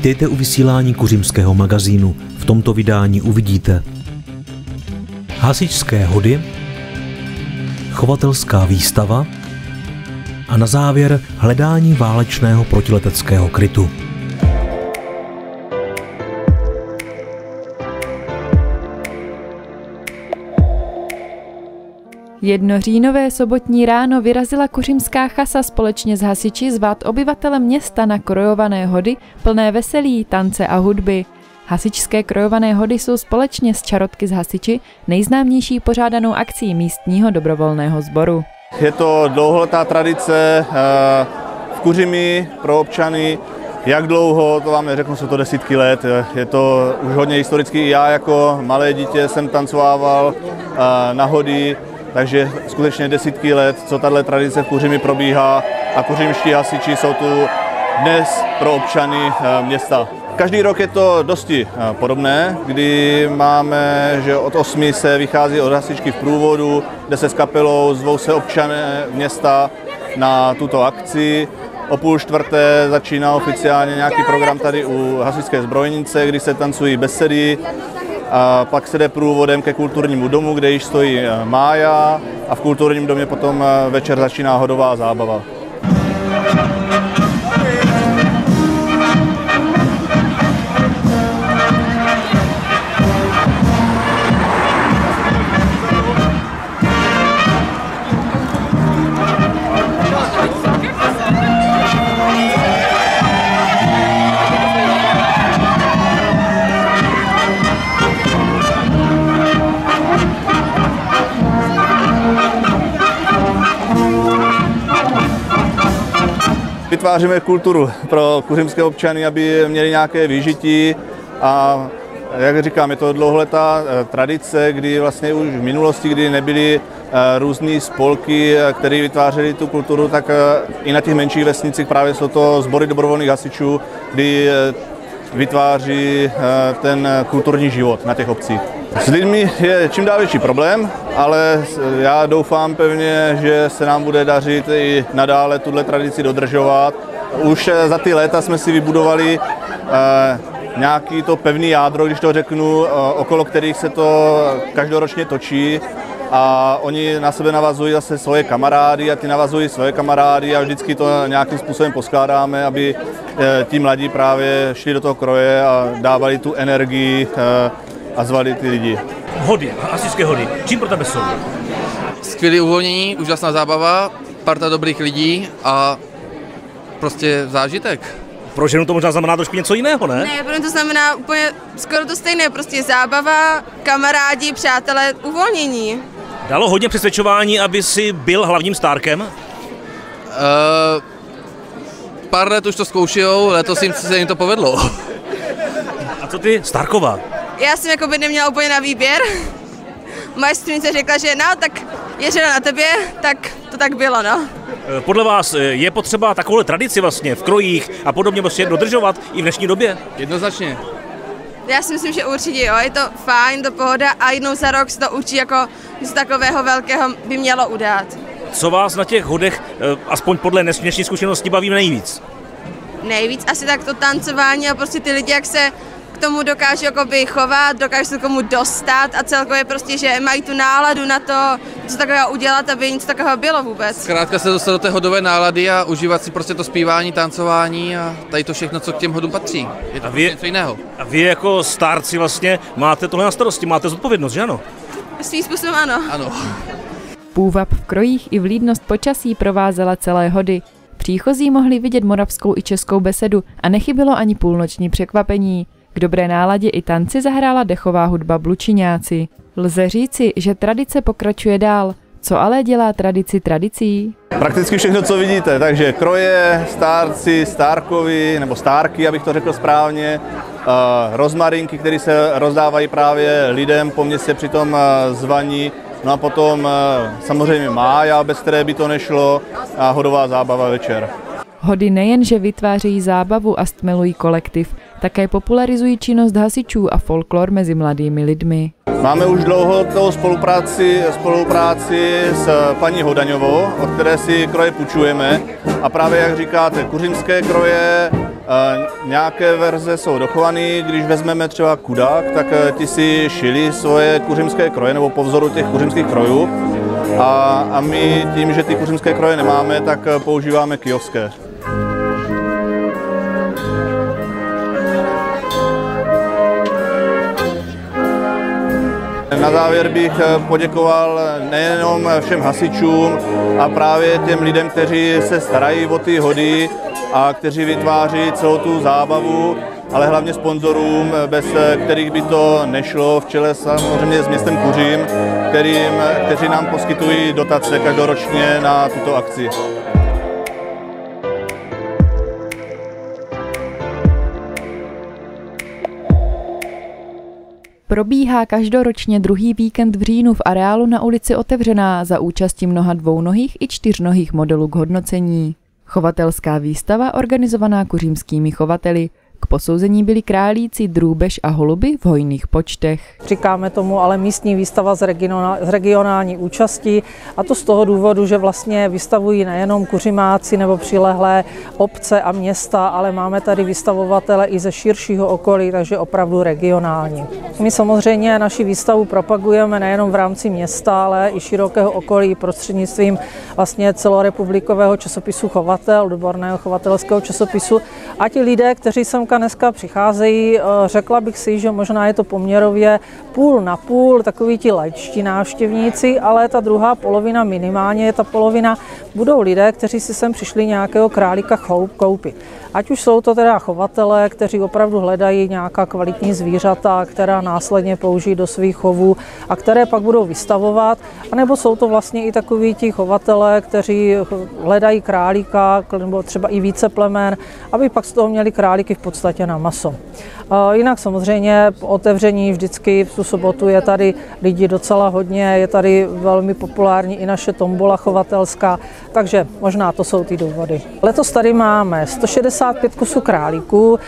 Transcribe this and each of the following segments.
Vítejte u vysílání Kuřimského magazínu. V tomto vydání uvidíte hasičské hody, chovatelská výstava a na závěr hledání válečného protileteckého krytu. Jedno říjnové sobotní ráno vyrazila kuřimská chasa společně s hasiči zvat obyvatele města na krojované hody plné veselí, tance a hudby. Hasičské krojované hody jsou společně s čarotky z hasiči nejznámější pořádanou akcí místního dobrovolného sboru. Je to dlouholetá tradice eh, v Kuřimi pro občany. Jak dlouho, to vám neřeknu, jsou to desítky let. Je to už hodně historický. Já jako malé dítě jsem tancovával eh, na hody, takže skutečně desítky let, co tahle tradice v Kuřimi probíhá a kuřimští hasiči jsou tu dnes pro občany eh, města. Každý rok je to dosti eh, podobné, kdy máme, že od 8 se vychází od hasičky v průvodu, kde se s kapelou zvou se občané města na tuto akci. O půl čtvrté začíná oficiálně nějaký program tady u hasičské zbrojnice, kdy se tancují besedy, a pak se jde průvodem ke kulturnímu domu, kde již stojí eh, Mája a v kulturním domě potom eh, večer začíná hodová zábava. Vytváříme kulturu pro kuřimské občany, aby měli nějaké vyžití a jak říkám, je to dlouholetá eh, tradice, kdy vlastně už v minulosti, kdy nebyly eh, různé spolky, eh, které vytvářely tu kulturu, tak i na těch menších vesnicích právě jsou to sbory dobrovolných hasičů, kdy vytváří ten kulturní život na těch obcích. S lidmi je čím dál větší problém, ale já doufám pevně, že se nám bude dařit i nadále tuhle tradici dodržovat. Už za ty léta jsme si vybudovali nějaký to pevný jádro, když to řeknu, okolo kterých se to každoročně točí a oni na sebe navazují zase svoje kamarády a ty navazují svoje kamarády a vždycky to nějakým způsobem poskládáme, aby ti mladí právě šli do toho kroje a dávali tu energii a zvali ty lidi. Hody, hasičské hody. Čím pro tebe jsou? Skvělé uvolnění, úžasná zábava, parta dobrých lidí a prostě zážitek. Pro ženu to možná znamená trošku něco jiného, ne? Ne, pro mě to znamená úplně skoro to stejné, prostě zábava, kamarádi, přátelé, uvolnění. Dalo hodně přesvědčování, aby si byl hlavním stárkem? Uh, pár let už to zkoušijou, letos jim se jim to povedlo. A co ty, Starkova? Já jsem jako by neměla úplně na výběr. Moje strunice řekla, že no, tak je žena na tebe, tak to tak bylo, no. Eh, podle vás eh, je potřeba takovou tradici vlastně v krojích a podobně prostě dodržovat i v dnešní době? Jednoznačně. Já si myslím, že určitě jo, je to fajn, to pohoda a jednou za rok se to určitě jako něco takového velkého by mělo udát. Co vás na těch hodech, eh, aspoň podle dnešní zkušenosti, baví nejvíc? Nejvíc asi tak to tancování a prostě ty lidi, jak se tomu dokážu jakoby chovat, dokážu se komu dostat a celkově prostě, že mají tu náladu na to, co takového udělat, aby nic takového bylo vůbec. Zkrátka se dostat do té hodové nálady a užívat si prostě to zpívání, tancování a tady to všechno, co k těm hodům patří. Je to a vy, něco jiného. A vy jako starci vlastně máte tohle na starosti, máte zodpovědnost, že ano? Svým způsobem ano. Ano. Půvab v krojích i vlídnost počasí provázela celé hody. Příchozí mohli vidět moravskou i českou besedu a nechybilo ani půlnoční překvapení. K dobré náladě i tanci zahrála dechová hudba Blučiňáci. Lze říci, že tradice pokračuje dál. Co ale dělá tradici tradicí? Prakticky všechno, co vidíte, takže kroje, stárci, stárkovi, nebo stárky, abych to řekl správně, uh, rozmarinky, které se rozdávají právě lidem po městě při tom uh, zvaní, no a potom uh, samozřejmě mája, bez které by to nešlo, a hodová zábava večer. Hody nejenže vytvářejí zábavu a stmelují kolektiv, také popularizují činnost hasičů a folklor mezi mladými lidmi. Máme už dlouho toho spolupráci, spolupráci s paní Hodaňovou, od které si kroje půjčujeme. A právě jak říkáte, kuřimské kroje, eh, Nějaké verze jsou dochované, když vezmeme třeba kudák, tak ti si šili svoje kuřimské kroje nebo po vzoru těch kuřimských krojů. A, a my tím, že ty kuřimské kroje nemáme, tak používáme kijovské. Závěr bych eh, poděkoval nejenom všem hasičům a právě těm lidem, kteří se starají o ty hody a kteří vytváří celou tu zábavu, ale hlavně sponzorům, bez kterých by to nešlo, v čele samozřejmě s městem Kuřím, kterým, kteří nám poskytují dotace každoročně na tuto akci. Probíhá každoročně druhý víkend v říjnu v areálu na ulici Otevřená za účasti mnoha dvounohých i čtyřnohých modelů k hodnocení. Chovatelská výstava organizovaná kuřímskými chovateli k posouzení byli králíci, drůbež a holuby v hojných počtech. Říkáme tomu ale místní výstava z, z regionální účastí a to z toho důvodu, že vlastně vystavují nejenom kuřimáci nebo přilehlé obce a města, ale máme tady vystavovatele i ze širšího okolí, takže opravdu regionální. My samozřejmě naši výstavu propagujeme nejenom v rámci města, ale i širokého okolí prostřednictvím vlastně celorepublikového časopisu Chovatel, odborného chovatelského časopisu a ti lidé, kteří sem dneska přicházejí, eh, řekla bych si, že možná je to poměrově půl na půl, takový ti lajčtí návštěvníci, ale ta druhá polovina minimálně je ta polovina, budou lidé, kteří si sem přišli nějakého králíka koupit. Ať už jsou to teda chovatelé, kteří opravdu hledají nějaká kvalitní zvířata, která následně použijí do svých chovů a které pak budou vystavovat, anebo jsou to vlastně i takoví ti chovatelé, kteří hledají králíka nebo třeba i více plemen, aby pak z toho měli králíky v podstatě na maso. Jinak samozřejmě otevření vždycky v tu sobotu je tady lidí docela hodně, je tady velmi populární i naše tombola chovatelská, takže možná to jsou ty důvody. Letos tady máme 165 kusů králíků,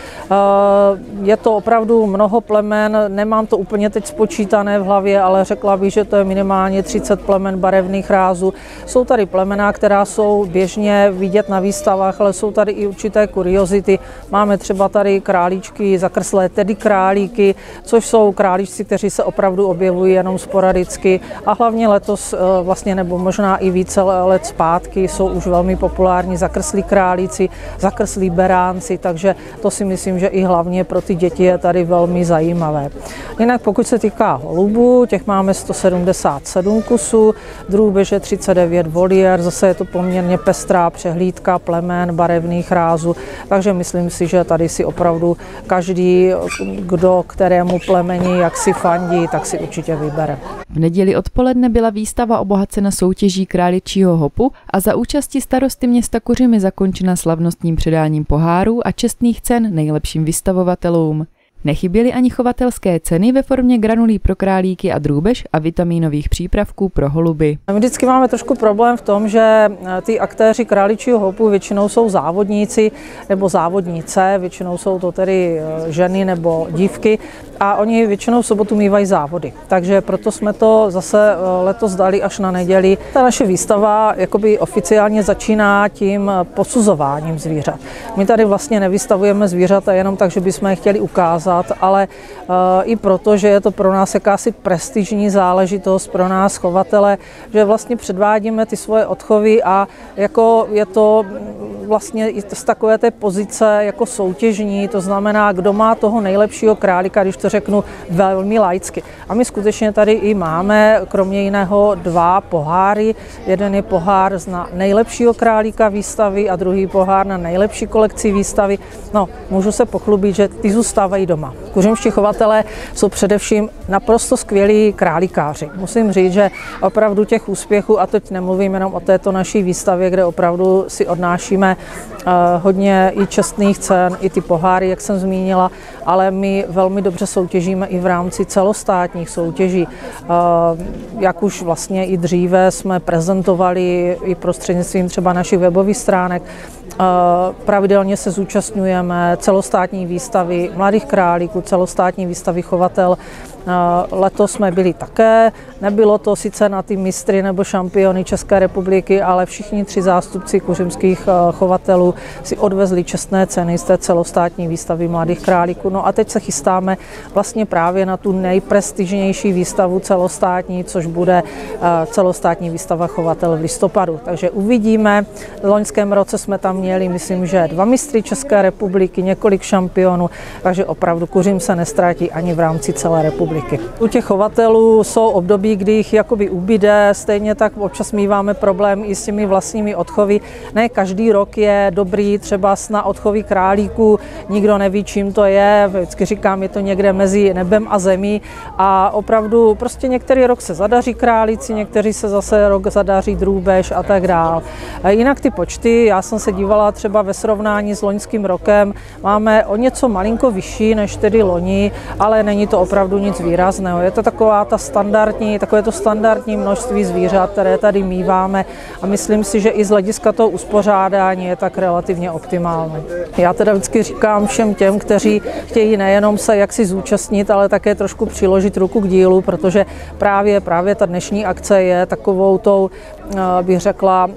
je to opravdu mnoho plemen, nemám to úplně teď spočítané v hlavě, ale řekla bych, že to je minimálně 30 plemen barevných rázů. Jsou tady plemena, která jsou běžně vidět na výstavách, ale jsou tady i určité kuriozity. Máme třeba tady králíčky zakrslé tedy králíky, což jsou králíčci, kteří se opravdu objevují jenom sporadicky a hlavně letos eh, vlastně nebo možná i více let zpátky jsou už velmi populární zakrslí králíci, zakrslí beránci, takže to si myslím, že i hlavně pro ty děti je tady velmi zajímavé. Jinak pokud se týká holubů, těch máme 177 kusů, drůbeže 39 volier, zase je to poměrně pestrá přehlídka plemen, barevných rázů, takže myslím si, že tady si opravdu každý, kdo kterému plemeni jak si fandí, tak si určitě vybere. V neděli odpoledne byla výstava obohacena soutěží králičího hopu a za účasti starosty města Kuřimy zakončena slavnostním předáním pohárů a čestných cen nejlepším vystavovatelům. Nechyběly ani chovatelské ceny ve formě granulí pro králíky a drůbež a vitamínových přípravků pro holuby. My vždycky máme trošku problém v tom, že eh, ty aktéři králičího houpu většinou jsou závodníci nebo závodnice, většinou jsou to tedy eh, ženy nebo dívky a oni většinou v sobotu mývají závody. Takže proto jsme to zase eh, letos dali až na neděli. Ta naše výstava jakoby oficiálně začíná tím posuzováním zvířat. My tady vlastně nevystavujeme zvířata jenom tak, že bychom je chtěli ukázat, ukázat, ale eh, i proto, že je to pro nás jakási prestižní záležitost, pro nás chovatele, že vlastně předvádíme ty svoje odchovy a jako je to vlastně i z takové té pozice jako soutěžní, to znamená, kdo má toho nejlepšího králika, když to řeknu velmi laicky. A my skutečně tady i máme, kromě jiného, dva poháry. Jeden je pohár na nejlepšího králíka výstavy a druhý pohár na nejlepší kolekci výstavy. No, můžu se pochlubit, že ty zůstávají doma doma. Kuřimští chovatelé jsou především naprosto skvělí králíkáři. Musím říct, že opravdu těch úspěchů, a teď nemluvím jenom o této naší výstavě, kde opravdu si odnášíme eh, hodně i čestných cen, i ty poháry, jak jsem zmínila, ale my velmi dobře soutěžíme i v rámci celostátních soutěží. Eh, jak už vlastně i dříve jsme prezentovali i prostřednictvím třeba našich webových stránek, Pravidelně se zúčastňujeme celostátní výstavy mladých králíků, celostátní výstavy chovatel Letos jsme byli také, nebylo to sice na ty mistry nebo šampiony České republiky, ale všichni tři zástupci kuřimských eh, chovatelů si odvezli čestné ceny z té celostátní výstavy Mladých králíků. No a teď se chystáme vlastně právě na tu nejprestižnější výstavu celostátní, což bude eh, celostátní výstava chovatel v listopadu. Takže uvidíme. V loňském roce jsme tam měli, myslím, že dva mistry České republiky, několik šampionů, takže opravdu kuřím se nestratí ani v rámci celé republiky republiky. U těch chovatelů jsou období, kdy jich jakoby ubyde, stejně tak občas míváme problém i s těmi vlastními odchovy. Ne každý rok je dobrý třeba na odchovy králíků, nikdo neví, čím to je, vždycky říkám, je to někde mezi nebem a zemí a opravdu prostě některý rok se zadaří králíci, někteří se zase rok zadaří drůbež a tak dál. Jinak ty počty, já jsem se dívala třeba ve srovnání s loňským rokem, máme o něco malinko vyšší než tedy loni, ale není to opravdu nic výrazného. Je to taková ta standardní, takové to standardní množství zvířat, které tady míváme a myslím si, že i z hlediska toho uspořádání je tak relativně optimální. Já teda vždycky říkám všem těm, kteří chtějí nejenom se jaksi zúčastnit, ale také trošku přiložit ruku k dílu, protože právě, právě ta dnešní akce je takovou tou, eh, bych řekla,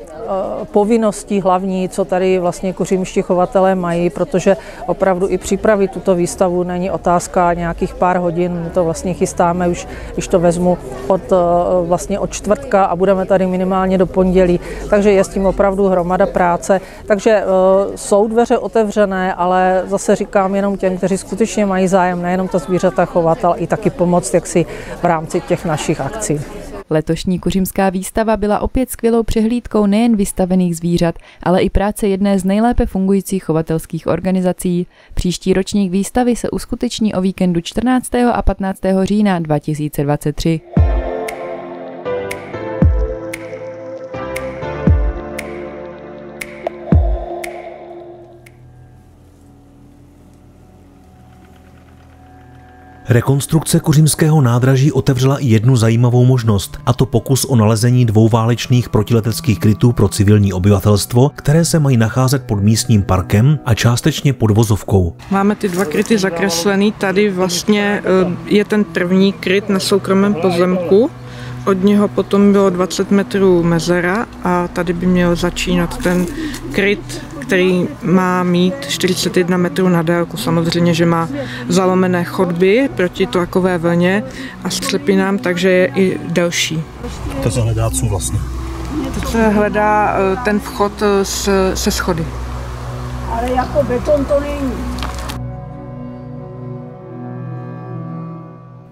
povinností hlavní, co tady vlastně kuřimští chovatelé mají, protože opravdu i připravit tuto výstavu není otázka nějakých pár hodin. My to vlastně chystáme už, když to vezmu od, eh, vlastně od čtvrtka a budeme tady minimálně do pondělí, takže je s tím opravdu hromada práce. Takže eh, jsou dveře otevřené, ale zase říkám jenom těm, kteří skutečně mají zájem nejenom ta zvířata chovat, ale i taky pomoct jaksi v rámci těch našich akcí. Letošní kuřimská výstava byla opět skvělou přehlídkou nejen vystavených zvířat, ale i práce jedné z nejlépe fungujících chovatelských organizací. Příští ročník výstavy se uskuteční o víkendu 14. a 15. října 2023. Rekonstrukce Kořimského nádraží otevřela i jednu zajímavou možnost, a to pokus o nalezení dvou válečných protileteckých krytů pro civilní obyvatelstvo, které se mají nacházet pod místním parkem a částečně pod vozovkou. Máme ty dva kryty zakreslený, tady vlastně eh, je ten první kryt na soukromém pozemku, od něho potom bylo 20 metrů mezera a tady by měl začínat ten kryt který má mít 41 metrů na délku. Samozřejmě, že má zalomené chodby proti tlakové vlně a střepinám, takže je i delší. To se hledá co vlastně? To se hledá eh, ten vchod eh, se schody. Ale jako beton to není.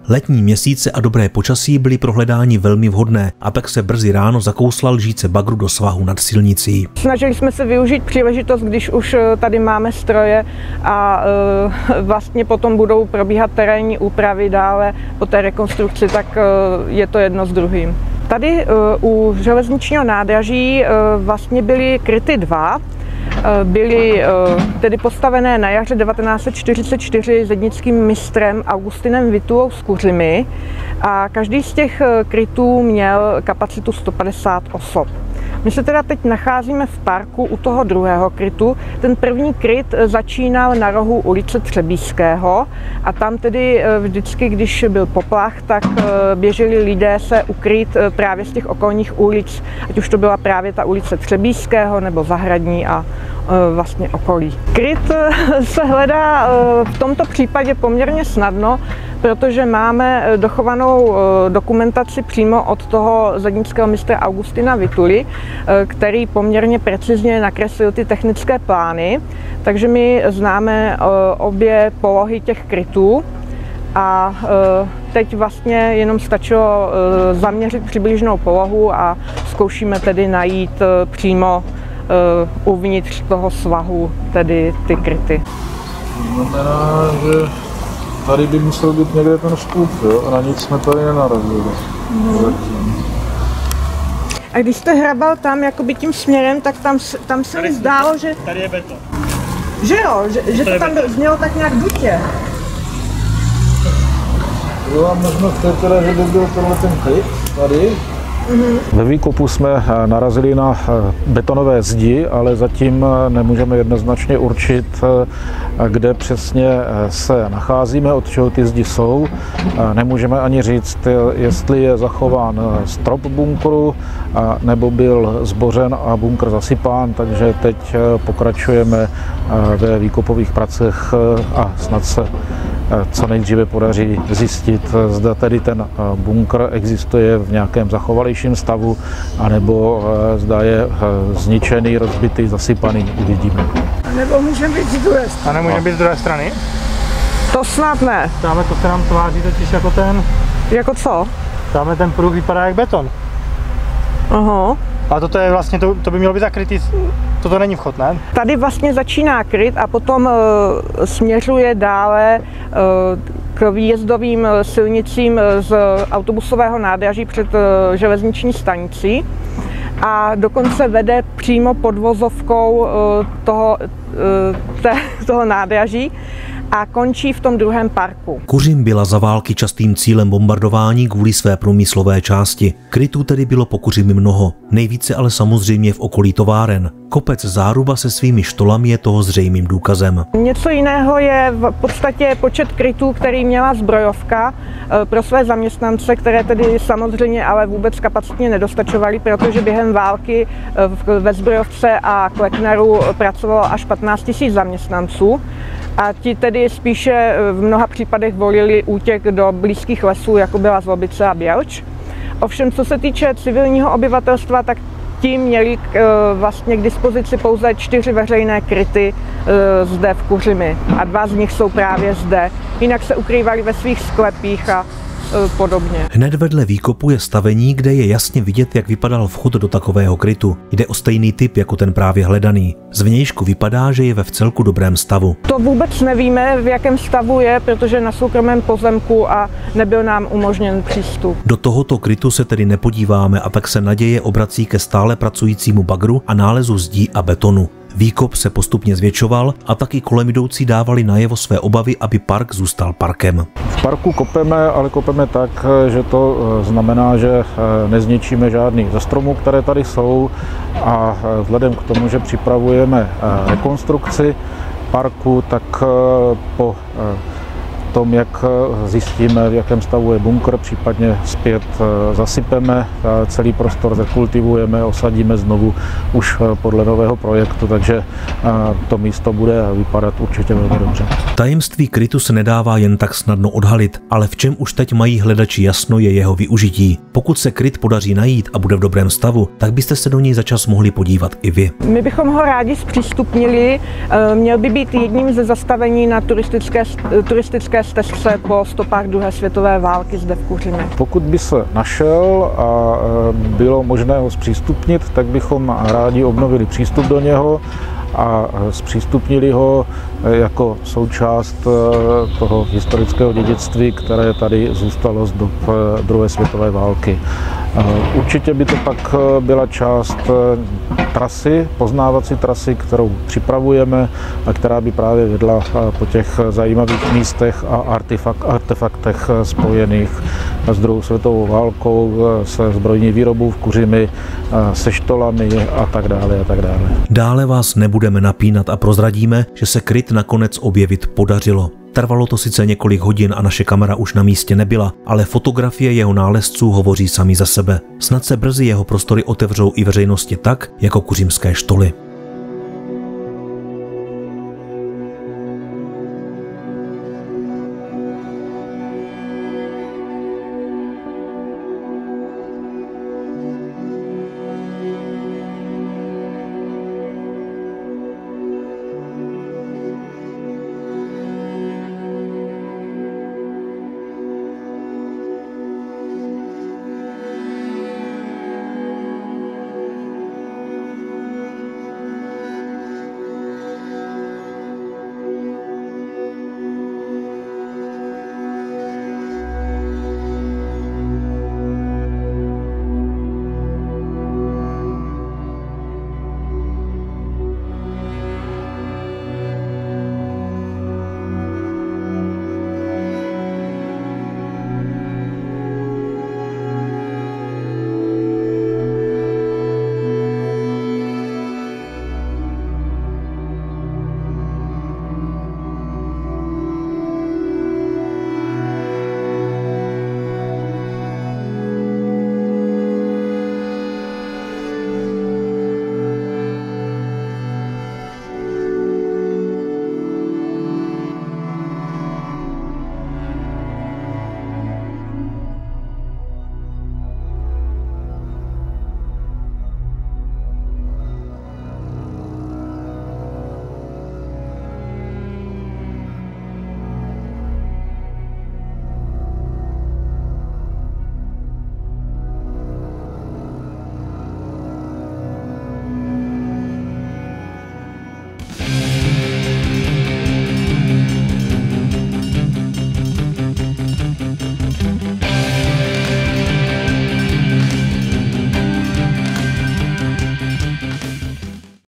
Letní měsíce a dobré počasí byly pro hledání velmi vhodné a tak se brzy ráno zakousla lžíce bagru do svahu nad silnicí. Snažili jsme se využít příležitost, když už eh, tady máme stroje a e, vlastně potom budou probíhat terénní úpravy dále po té rekonstrukci, tak e, je to jedno s druhým. Tady u železničního nádraží vlastně byly kryty dva, Eh, byly eh, tedy postavené na jaře 1944 zednickým mistrem Augustinem Vitulou z Kuřimy a každý z těch eh, krytů měl kapacitu 150 osob. My se teda teď nacházíme v parku u toho druhého krytu. Ten první kryt eh, začínal na rohu ulice Třebíského a tam tedy eh, vždycky, když byl poplach, tak eh, běželi lidé se ukryt právě z těch okolních ulic, ať už to byla právě ta ulice Třebíského nebo Zahradní a vlastně okolí. Kryt se hledá v tomto případě poměrně snadno, protože máme eh, dochovanou eh, dokumentaci přímo od toho zadnického mistra Augustina Vituly, eh, který poměrně precizně nakreslil ty technické plány, takže my známe obě polohy těch krytů a teď vlastně jenom stačilo zaměřit přibližnou polohu a zkoušíme tedy najít přímo uvnitř toho svahu tedy ty kryty. Znamená, že tady by musel být někde ten vstup, jo? a na nic jsme tady nenarazili. Mm. A když jste hrabal tam jakoby tím směrem, tak tam, tam se mi zdálo, že... Tady je beton. Že jo, že, že to tam beton. znělo tak nějak dutě. Byla možnost teda, že by byl tenhle ten klid tady, Ve výkopu jsme eh, narazili na eh, betonové zdi, ale zatím eh, nemůžeme jednoznačně určit, kde přesně se nacházíme, od čeho ty zdi jsou. Nemůžeme ani říct, jestli je zachován strop bunkru, nebo byl zbořen a bunkr zasypán, takže teď pokračujeme ve výkopových pracech a snad se co nejdříve podaří zjistit, zda tedy ten bunkr existuje v nějakém zachovalejším stavu, anebo zda je zničený, rozbitý, zasypaný, uvidíme. A nebo můžeme být z druhé strany. A nemůžeme být z druhé strany? To snad ne. Tamhle to se nám tváří totiž jako ten... Jako co? Tamhle ten pruh vypadá jak beton. Aha. A toto je vlastně, to, to by mělo být zakrytý, toto není vchod, ne? Tady vlastně začíná kryt a potom uh, směřuje dále k výjezdovým silnicím z autobusového nádraží před železniční stanicí a dokonce vede přímo pod vozovkou toho, toho nádraží a končí v tom druhém parku. Kuřim byla za války častým cílem bombardování kvůli své průmyslové části. Krytů tedy bylo po Kuřimi mnoho, nejvíce ale samozřejmě v okolí továren. Kopec Záruba se svými štolami je toho zřejmým důkazem. Něco jiného je v podstatě počet krytů, který měla zbrojovka eh, pro své zaměstnance, které tedy samozřejmě ale vůbec kapacitně nedostačovaly, protože během války eh, ve zbrojovce a Klekneru pracovalo až 15 000 zaměstnanců a ti tedy spíše eh, v mnoha případech volili útěk do blízkých lesů, jako byla Zlobice a Bělč. Ovšem, co se týče civilního obyvatelstva, tak ti měli k, eh, vlastně k dispozici pouze čtyři veřejné kryty eh, zde v Kuřimi a dva z nich jsou právě zde. Jinak se ukrývali ve svých sklepích a E, podobně. Hned vedle výkopu je stavení, kde je jasně vidět, jak vypadal vchod do takového krytu. Jde o stejný typ jako ten právě hledaný. Zvnějšku vypadá, že je ve vcelku dobrém stavu. To vůbec nevíme, v jakém stavu je, protože na soukromém pozemku a nebyl nám umožněn přístup. Do tohoto krytu se tedy nepodíváme a tak se naděje obrací ke stále pracujícímu bagru a nálezu zdí a betonu. Výkop se postupně zvětšoval a taky kolem jdoucí dávali najevo své obavy, aby park zůstal parkem. V parku kopeme, ale kopeme tak, že to eh, znamená, že eh, nezničíme žádný ze stromů, které tady jsou a eh, vzhledem k tomu, že připravujeme rekonstrukci parku, tak po tom, jak eh, zjistíme, v jakém stavu je bunkr, případně zpět eh, zasypeme, celý prostor rekultivujeme, osadíme znovu už eh, podle nového projektu, takže to místo bude vypadat určitě velmi dobře. Tajemství krytu se nedává jen tak snadno odhalit, ale v čem už teď mají hledači jasno je jeho využití. Pokud se kryt podaří najít a bude v dobrém stavu, tak byste se do něj za čas mohli podívat i vy. My bychom ho rádi zpřístupnili. Měl by být jedním ze zastavení na turistické, turistické stezce po stopách druhé světové války zde v Kuřimě. Pokud by se našel a e, bylo možné ho zpřístupnit, tak bychom rádi obnovili přístup do něho a zpřístupnili ho e, jako součást e, toho historického dědictví, které tady zůstalo z dob druhé světové války. Určitě by to pak byla část trasy, poznávací trasy, kterou připravujeme a která by právě vedla po těch zajímavých místech a artefaktech spojených s druhou světovou válkou, se zbrojní výrobou v Kuřimi, se štolami a tak dále a tak dále. Dále vás nebudeme napínat a prozradíme, že se kryt nakonec objevit podařilo. Trvalo to sice několik hodin a naše kamera už na místě nebyla, ale fotografie jeho nálezců hovoří sami za sebe. Snad se brzy jeho prostory otevřou i veřejnosti tak, jako kuřimské štoly.